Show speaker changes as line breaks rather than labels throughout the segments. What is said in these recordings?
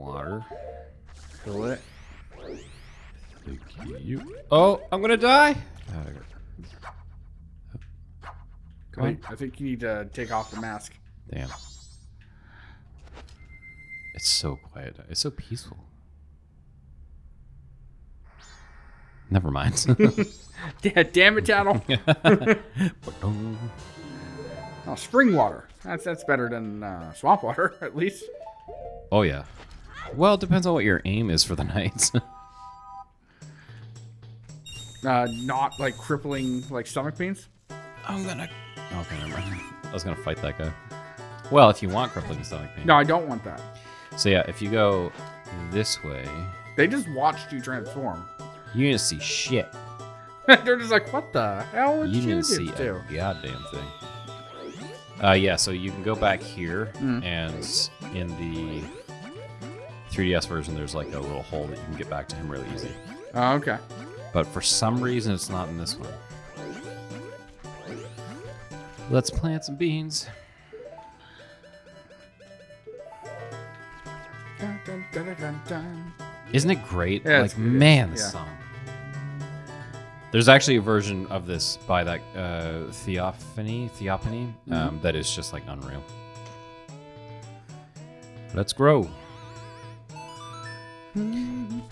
water.
Fill it.
Thank you. Oh, I'm gonna die. Come on.
I think you need to take off the mask.
Damn. It's so quiet. It's so peaceful. Never mind.
Damn it, Tatl. oh, spring water. That's that's better than uh, swamp water, at least.
oh yeah. Well, it depends on what your aim is for the night.
Uh, not like crippling like stomach pains.
I'm gonna. Okay, never mind. I was gonna fight that guy. Well, if you want crippling stomach pain.
No, I don't want that.
So yeah, if you go this way,
They just watched you transform.
you didn't see shit.
They're just like, what the hell did
You
you,
didn't see
do?
a goddamn thing. Uh, yeah, so you can go back here,
Mm.
and in the 3DS version, there's like a little hole that you can get back to him really easy.
Oh, okay.
But for some reason, it's not in this one. Let's plant some beans.
Dun, dun, dun.
Isn't it great?
Yeah,
like, man, this
Yeah.
song. There's actually a version of this by that uh, Theophany, Theophany,
Mm-hmm.
um, that is just like unreal. Let's grow.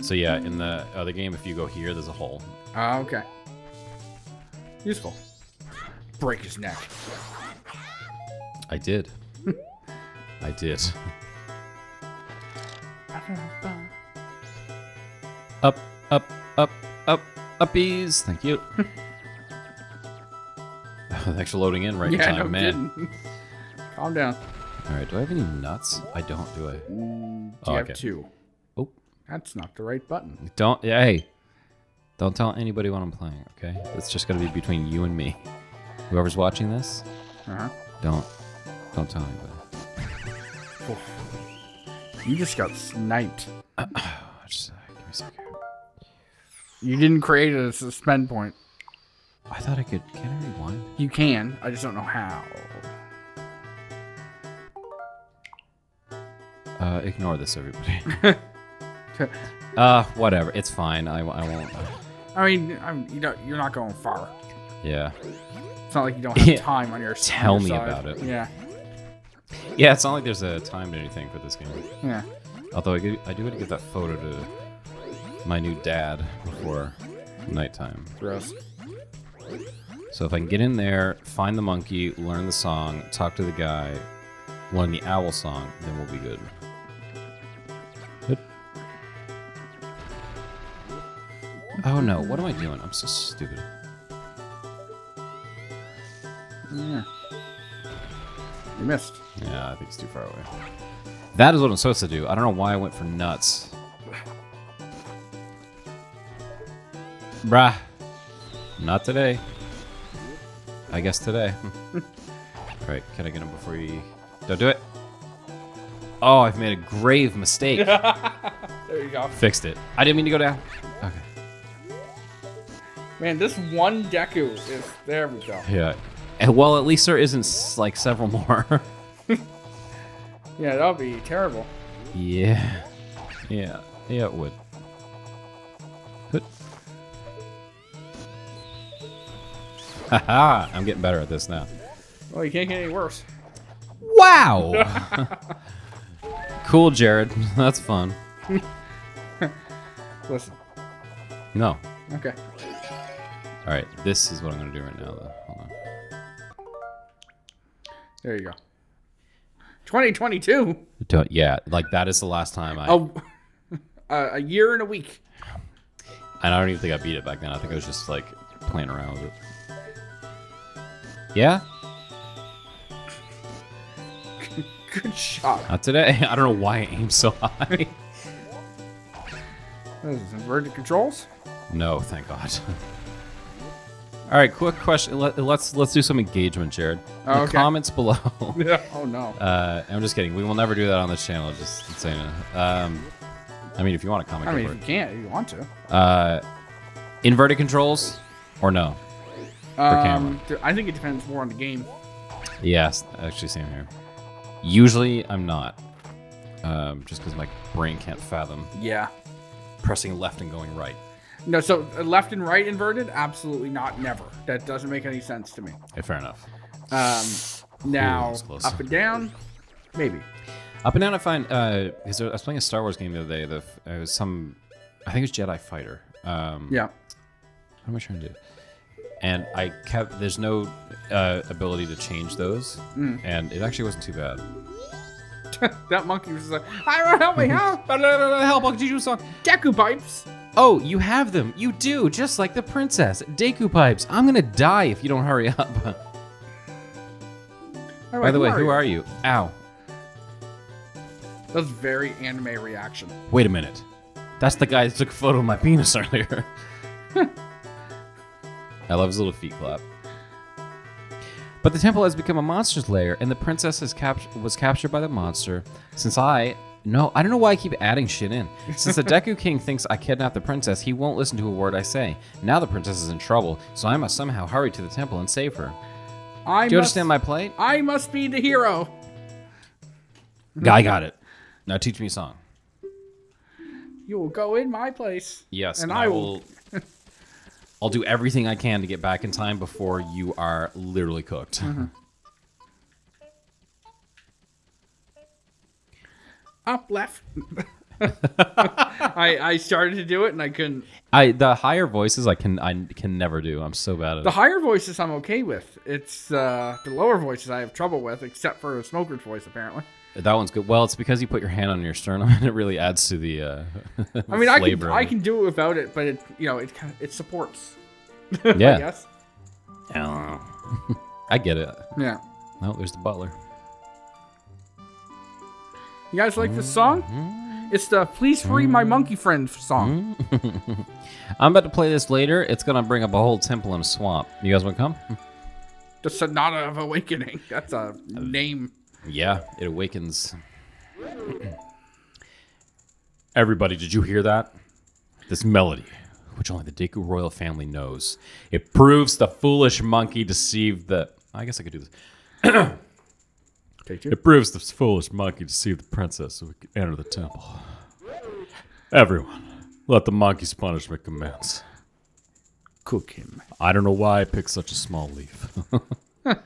So yeah, in the other game, if you go here, there's a hole.
Oh, okay. Useful. Break his neck.
I did. I did. Up, up, up, up, uppies. Thank you. Thanks for loading in right in time,
no
man.
kidding. Calm down.
All right, do I have any nuts? I don't, do I?
Mm, do
Oh,
you
okay.
have two? That's not the right button.
don't. Yeah, hey, don't tell anybody what I'm playing. Okay, it's just gonna be between you and me. Whoever's watching this,
Uh-huh.
don't, don't tell anybody.
You just got sniped.
Just, uh, give me a second.
You didn't create a suspend point.
I thought I could. Can I rewind?
You can. I just don't know how.
Uh, ignore this, everybody. uh, whatever. It's fine. I, I won't.
I mean, I'm, you don't, you're not going far.
Yeah.
It's not like you don't have time on your.
Tell
on your
me
side.
about it.
Yeah.
Yeah, it's not like there's a timed anything for this game.
Yeah.
Although I, do- I do want to get that photo to my new dad before nighttime.
Gross.
So if I can get in there, find the monkey, learn the song, talk to the guy, learn the owl song, then we'll be. Good. Oh no, what am I doing? I'm so stupid.
Yeah. You missed.
Yeah, I think it's too far away. That is what I'm supposed to do. I don't know why I went for nuts. Bruh. Not today. I guess today. Alright, can I get him before you... Don't do it. Oh, I've made a grave mistake.
There you go.
Fixed it. I didn't mean to go down. Okay.
Man, this one Deku is. There we go.
Yeah. And, well, at least there isn't like several more.
Yeah, that would be terrible.
yeah. Yeah. Yeah, it would. Good. Haha, I'm getting better at this now.
Well, you can't get any worse.
Wow! cool, Jared. That's fun.
Listen.
No.
Okay.
All right, this is what I'm going to do right now, though. Hold on.
There you go. 2022.
Don't, yeah, like that is the last time I.
Oh, a year and a week.
And I don't even think I beat it back then. I think I was just like playing around with it. Yeah?
Good shot.
Not today. I don't know why I aim so high.
What is this, inverted controls?
no, thank God. All right, quick question. Let, let's let's do some engagement, Jared. In
Oh,
the
okay.
comments below.
Oh no.
Uh, I'm just kidding. We will never do that on this channel. Just saying. Um, I mean, if you want to comment,
I mean, if you can't, if you want to.
Uh, inverted controls or no? camera.
Um, th- I think it depends more on the game.
Yes, actually, same here. Usually, I'm not. um, just because my brain can't fathom
Yeah.
pressing left and going right.
No, so uh, left and right inverted? Absolutely not. Never. That doesn't make any sense to me.
Okay, fair enough.
Um, now
close.
up and down, maybe.
Up and down, I find because I was playing a Star Wars game the other day. The it was some, I think it was Jedi Fighter. Um,
Yeah.
What am I trying to do? And I kept there's no uh, ability to change those,
Mm.
and it actually wasn't too bad.
that monkey was just like, I don't help me, help!
Help! I'll teach you a song.
Deku pipes.
Oh, you have them. You do, just like the princess. Deku pipes. I'm gonna die if you don't hurry up. By the way, who are you? Ow.
That's very anime reaction.
Wait a minute. That's the guy that took a photo of my penis earlier. I love his little feet clap. But the temple has become a monster's lair, and the princess was captured by the monster. Since I. No, I don't know why I keep adding shit in. Since the Deku King thinks I kidnapped the princess, he won't listen to a word I say. Now the princess is in trouble, so I must somehow hurry to the temple and save her.
I
Do you
must,
understand my plight?
I must be the hero.
I got it. Now teach me a song.
You will go in my place.
Yes,
And I
I
will-
will. I'll do everything I can to get back in time before you are literally cooked. Mm-hmm.
Up, left. I I started to do it and I couldn't.
I the higher voices I can I can never do. I'm so bad at it.
The
it.
higher voices I'm okay with. It's uh, the lower voices I have trouble with, except for a smoker's voice apparently.
That one's good. Well, it's because you put your hand on your sternum and it really adds to the. Uh,
I mean, I can I can do it without it, but it you know it kind it supports.
Yeah.
I guess.
I. I get it.
Yeah.
No, there's the butler.
You guys like this song? Mm-hmm. It's the "Please Free My Monkey Friend" song. Mm-hmm.
I'm about to play this later. It's gonna bring up a whole temple in a swamp. You guys want to come?
The Sonata of Awakening. That's a name.
Yeah, it awakens. Everybody, did you hear that? This melody, which only the Deku royal family knows. It proves the foolish monkey deceived the. I guess I could do this.
Take two.
It proves the foolish monkey deceived the princess so we could enter the temple. Everyone, let the monkey's punishment commence.
Cook him.
I don't know why I picked such a small leaf.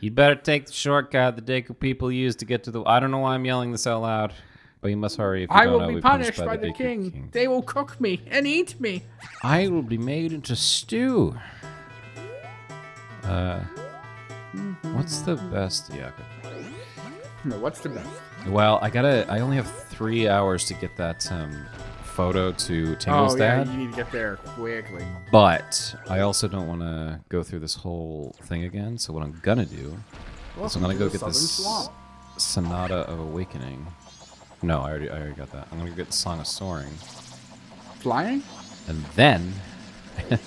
You'd better take the shortcut the Deku people use to get to the. I don't know why I'm yelling this out loud, but you must hurry. If you
I
don't,
will
I'll
be punished by, the,
Deku
king. They will cook me and eat me.
I will be made into stew. Uh, what's the best? Yeah. Okay.
No, what's the best?
Well, I gotta. I only have three hours to get that um, photo to Tingle's
oh yeah,
dad.
you need to get there quickly.
But I also don't want to go through this whole thing again. So what I'm gonna do is I'm gonna go get this
Swamp.
Sonata of Awakening. No, I already, I already got that. I'm gonna get the Song of Soaring,
Flying?
and then. Did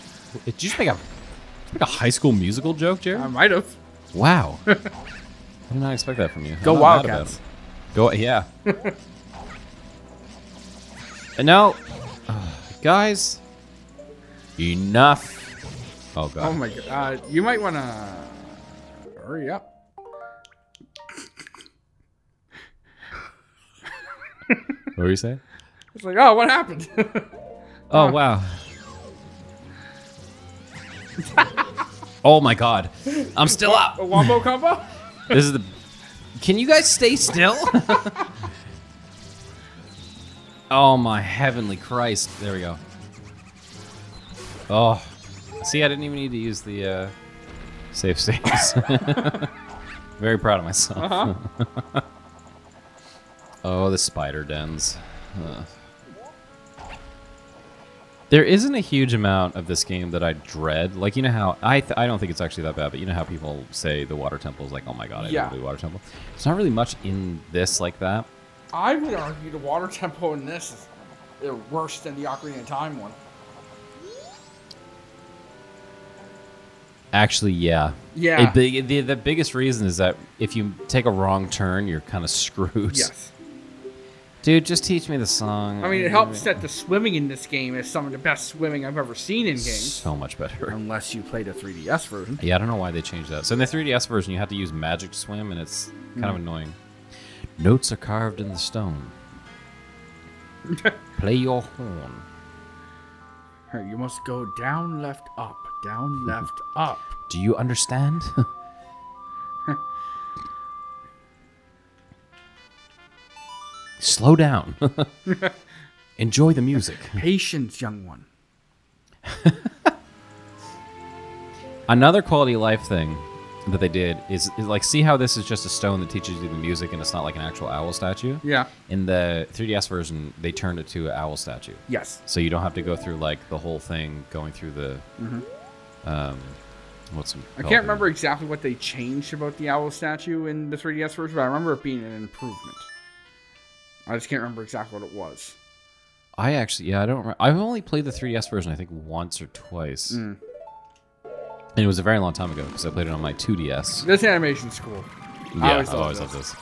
you just make a, make a High School Musical joke, Jared?
I might have.
Wow. I did not expect that from you.
Go
I'm not mad about
Wildcats.
Go, yeah. and now, uh, guys, enough. Oh god.
Oh my god. Uh, you might want to hurry up.
what were you saying?
It's like, oh, what happened?
Oh wow. Oh my god. I'm still up.
A wombo combo?
This is the Can you guys stay still? oh my heavenly Christ. There we go. Oh. See, I didn't even need to use the uh safe states. Very proud of myself.
Uh-huh.
oh, the spider dens. Ugh. There isn't a huge amount of this game that I dread. Like you know how I th- I don't think it's actually that bad, but you know how people say the water temple is like, oh my god, I
Yeah.
don't water temple. It's not really much in this like that.
I would argue the water temple in this is worse than the Ocarina of Time one.
Actually, yeah.
Yeah.
It- the, the the biggest reason is that if you take a wrong turn, you're kind of screwed.
Yes.
Dude, just teach me the song.
I mean, it helps that the swimming in this game is some of the best swimming I've ever seen in games.
so much better.
Unless you played a 3DS version.
Yeah, I don't know why they changed that. So in the 3DS version, you have to use Magic Swim, and it's kind
Hmm.
of annoying. Notes are carved in the stone. Play your horn.
You must go down, left, up, down, left, up.
Do you understand? Slow down. Enjoy the music.
Patience, young one.
Another quality of life thing that they did is, is like see how this is just a stone that teaches you the music and it's not like an actual owl statue.
Yeah.
In the 3DS version, they turned it to an owl statue,
Yes.
so you don't have to go through like the whole thing going through the. Um, what's it
Mm-hmm. I can't remember exactly what they changed about the owl statue in the 3DS version, but I remember it being an improvement. I just can't remember exactly what it was.
I actually, yeah, I don't. Remember. I've only played the 3DS version, I think, once or twice,
Mm.
and it was a very long time ago because I played it on my 2DS.
This animation's cool.
Yeah,
always
I always love this.